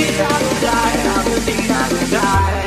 I will die, I will think I will die.